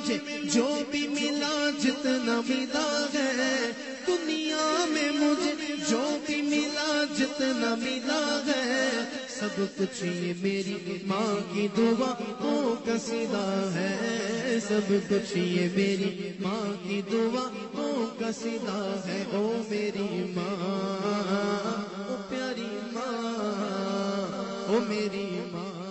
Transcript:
مجھے جو بھی ملا جتنا ملا ہے دنیا میں مجھے جو بھی ملا جتنا ملا ہے سب کچھ یہ میری ماں کی دعا کا کسیدہ ہے سب کچھ یہ میری ماں کی دعا کا کسیدہ ہے او میری ماں او پیاری ماں او میری ماں